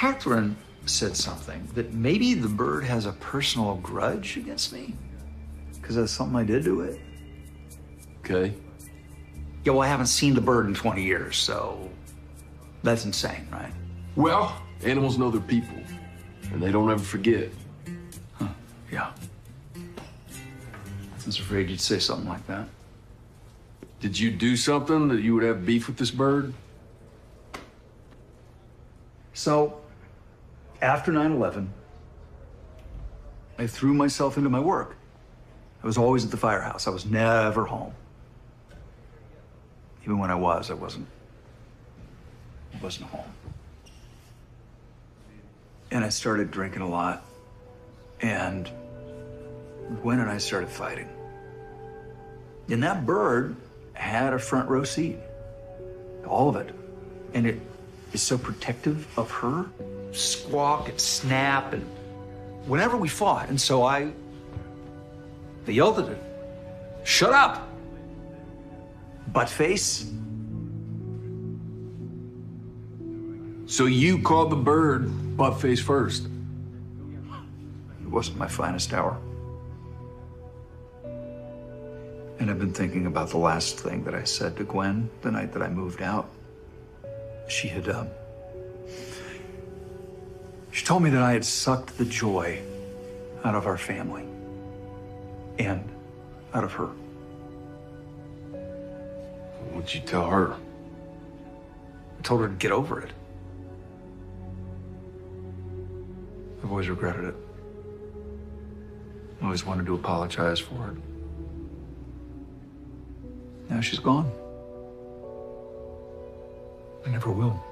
Catherine said something that maybe the bird has a personal grudge against me because of something I did to it. Okay. Yeah, well, I haven't seen the bird in 20 years, so that's insane, right? Well, animals know their people, and they don't ever forget. Huh, yeah. I was afraid you'd say something like that. Did you do something that you would have beef with this bird? So, after 9 11, I threw myself into my work. I was always at the firehouse, I was never home. Even when I was, I wasn't. I wasn't home. And I started drinking a lot. And Gwen and I started fighting. And that bird had a front row seat. All of it. And it is so protective of her. Squawk and snap and whenever we fought. And so I, I yelled at it. Shut up! Butt face. So you called the bird butt face first. It wasn't my finest hour. And I've been thinking about the last thing that I said to Gwen the night that I moved out. She had, um, she told me that I had sucked the joy out of our family and out of her. What'd you tell her? I told her to get over it. I've always regretted it. I always wanted to apologize for it. Now she's gone. I never will.